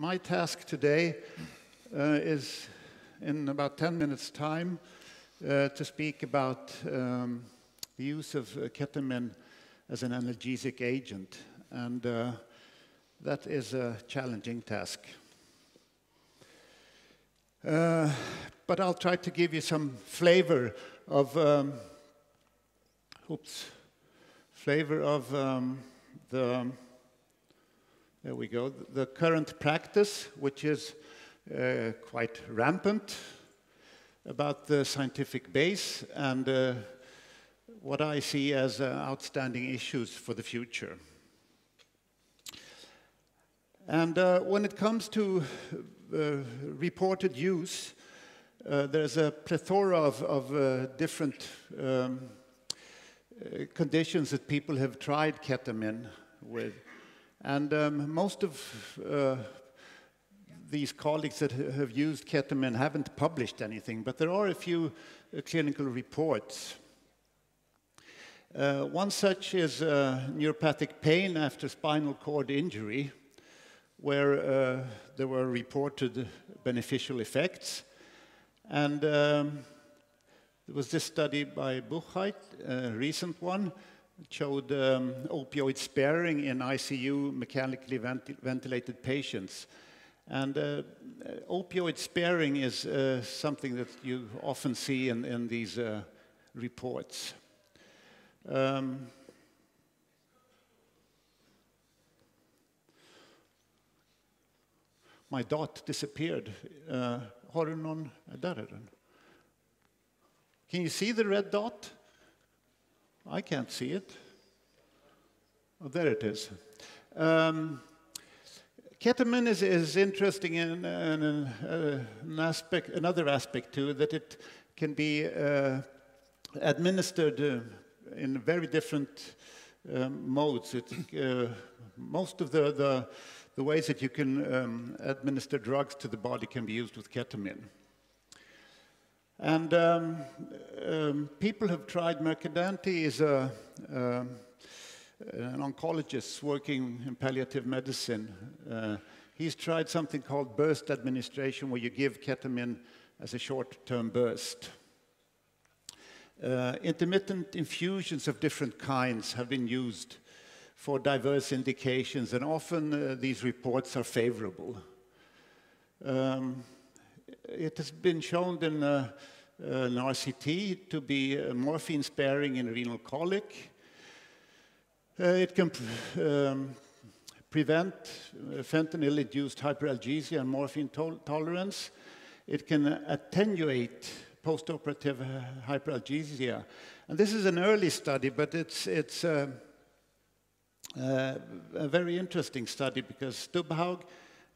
my task today uh, is, in about 10 minutes' time, uh, to speak about um, the use of uh, ketamine as an analgesic agent. And that is a challenging task. Uh, but I'll try to give you some flavor of, um, oops, flavor of um, the there we go. The current practice, which is uh, quite rampant about the scientific base and uh, what I see as uh, outstanding issues for the future. And uh, when it comes to uh, reported use, uh, there's a plethora of, of different um, conditions that people have tried ketamine with. And um, most of uh, these colleagues that have used ketamine haven't published anything, but there are a few uh, clinical reports. Uh, one such is uh, neuropathic pain after spinal cord injury, where uh, there were reported beneficial effects. And um, there was this study by Buchheit, a recent one, showed um, opioid sparing in ICU mechanically venti ventilated patients. And uh, opioid sparing is uh, something that you often see in, in these uh, reports. Um, my dot disappeared. Uh, har du? Där är den. Can you see the red dot? I can't see it. Oh, there it is. Um, ketamine is, is interesting in, in uh, an aspect, another aspect too, that it can be uh, administered uh, in very different um, modes. It, uh, most of the, the, the, ways that you can um, administer drugs to the body can be used with ketamine. And um, um, people have tried, Mercadante is a, uh, an oncologist working in palliative medicine. Uh, he's tried something called burst administration, where you give ketamine as a short-term burst. Uh, intermittent infusions of different kinds have been used for diverse indications, and often uh, these reports are favorable. Um, it has been shown in uh, an RCT to be uh, morphine sparing in renal colic. Uh, it can um, prevent uh, fentanyl-induced hyperalgesia and morphine to tolerance. It can attenuate postoperative hyperalgesia. And this is an early study, but it's, it's uh, uh, a very interesting study because Stubhaug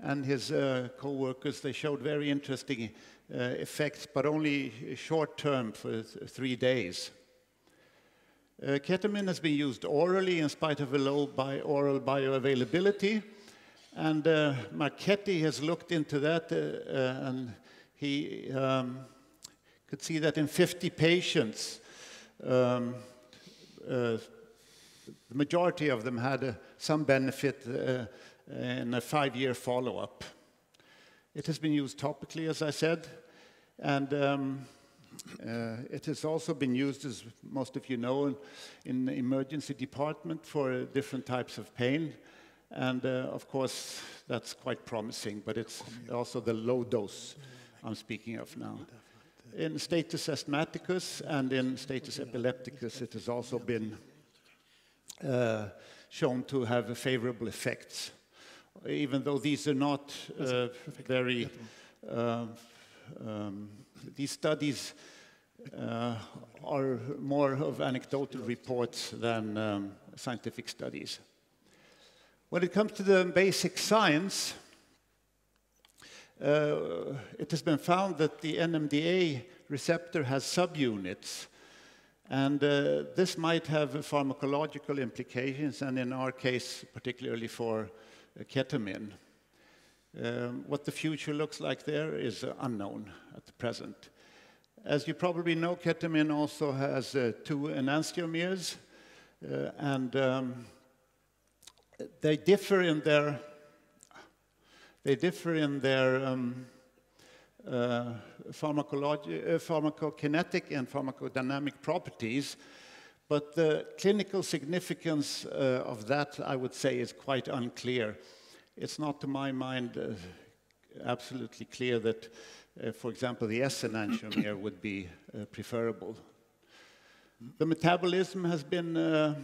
and his uh, co-workers, they showed very interesting uh, effects, but only short term for th three days. Uh, ketamine has been used orally in spite of a low bi oral bioavailability. And uh, Marchetti has looked into that, uh, uh, and he um, could see that in 50 patients, um, uh, the majority of them had some benefit in a five-year follow-up. It has been used topically, as I said, and um, uh, it has also been used, as most of you know, in, in the emergency department for different types of pain. And uh, of course, that's quite promising, but it's also the low dose I'm speaking of now. In status asthmaticus and in status epilepticus, it has also been uh, shown to have favorable effects even though these are not uh, very, uh, um, these studies uh, are more of anecdotal reports than um, scientific studies. When it comes to the basic science, uh, it has been found that the NMDA receptor has subunits. And uh, this might have pharmacological implications, and in our case, particularly for ketamine. Um, what the future looks like there is unknown at the present. As you probably know, ketamine also has uh, two enantiomers, uh, and um, they differ in their They differ in their um, uh, pharmacology, uh, pharmacokinetic and pharmacodynamic properties, but the clinical significance uh, of that, I would say, is quite unclear. It's not, to my mind, uh, absolutely clear that, uh, for example, the S enantiomer would be uh, preferable. The metabolism has been uh,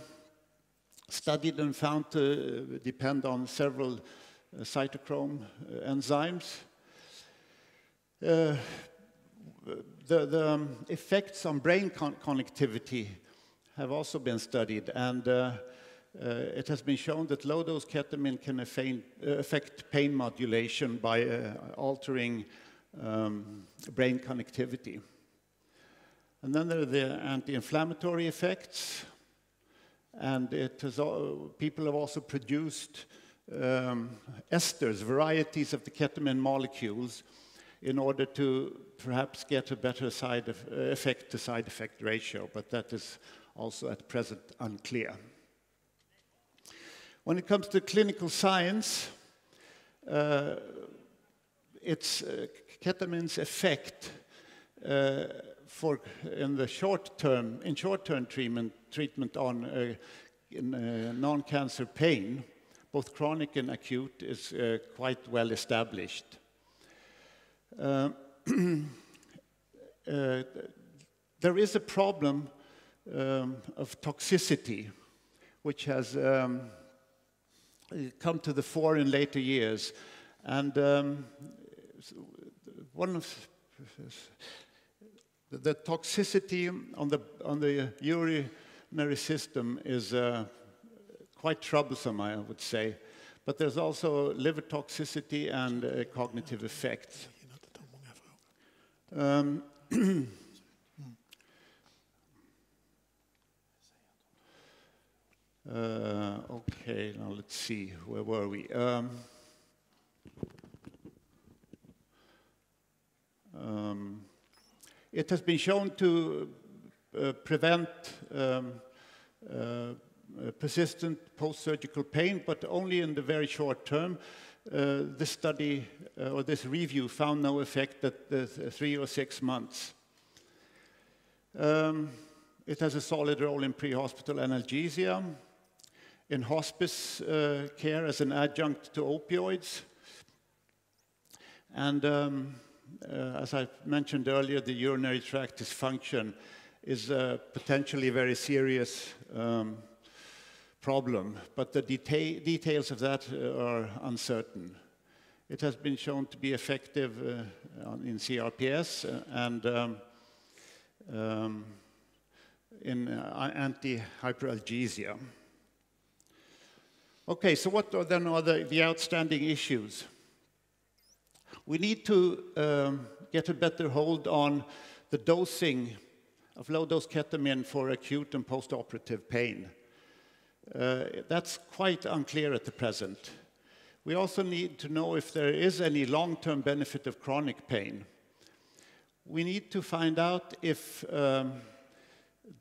studied and found to depend on several uh, cytochrome enzymes. the, the um, effects on brain con connectivity have also been studied, and uh, uh, it has been shown that low-dose ketamine can uh, affect pain modulation by uh, altering um, brain connectivity. And then there are the anti-inflammatory effects, and it has, people have also produced um, esters, varieties of the ketamine molecules, in order to perhaps get a better side effect to side effect ratio, but that is also at present unclear. When it comes to clinical science, uh, it's uh, ketamine's effect uh, for in the short term, in short term treatment, treatment on uh, uh, non-cancer pain, both chronic and acute, is uh, quite well established. there is a problem um, of toxicity, which has um, come to the fore in later years. And um, one of the toxicity on the, on the urinary system is uh, quite troublesome, I would say. But there's also liver toxicity and uh, cognitive effects. Um, Uh, okay, now let's see, where were we? Um, um, it has been shown to uh, prevent um, uh, persistent post-surgical pain, but only in the very short term. Uh, this study uh, or this review found no effect at the three or six months. Um, it has a solid role in pre-hospital analgesia in hospice uh, care as an adjunct to opioids. And um, uh, as I mentioned earlier, the urinary tract dysfunction is a potentially very serious um, problem, but the deta details of that uh, are uncertain. It has been shown to be effective uh, in CRPS uh, and um, um, in anti-hyperalgesia. Okay, so what are then are the, the outstanding issues? We need to um, get a better hold on the dosing of low-dose ketamine for acute and post-operative pain. Uh, that's quite unclear at the present. We also need to know if there is any long-term benefit of chronic pain. We need to find out if um,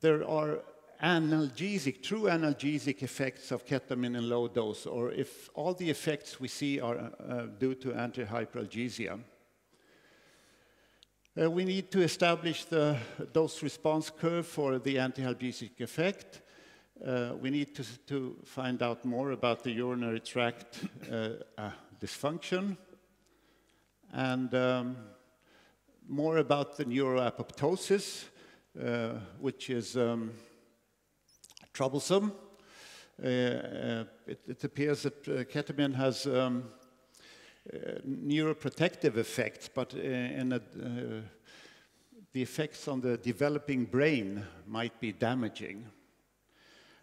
there are analgesic, true analgesic effects of ketamine in low dose, or if all the effects we see are uh, due to antihyperalgesia. Uh, we need to establish the dose response curve for the antihyperalgesic effect. Uh, we need to, to, find out more about the urinary tract uh, uh, dysfunction and um, more about the neuroapoptosis, uh, which is um, troublesome. Uh, uh, it, it, appears that uh, ketamine has um, neuroprotective effects, but in a, the effects on the developing brain might be damaging.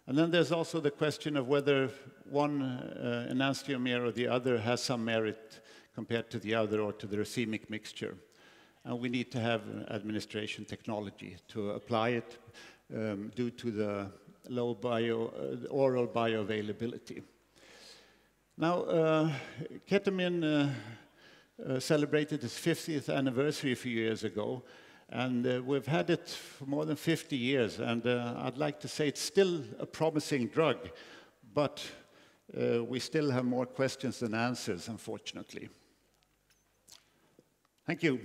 And then there's also the question of whether one uh, enantiomer or the other has some merit compared to the other or to the racemic mixture. And we need to have administration technology to apply it um, due to the low bio, uh, oral bioavailability. Now, uh, ketamine uh, uh, celebrated its 50th anniversary a few years ago, and uh, we've had it for more than 50 years, and uh, I'd like to say it's still a promising drug, but we still have more questions than answers, unfortunately. Thank you.